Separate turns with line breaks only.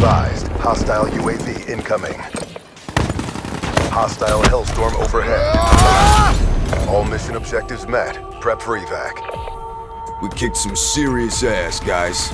Hostile UAV incoming. Hostile Hellstorm overhead. All mission objectives met. Prep for evac.
We kicked some serious ass, guys.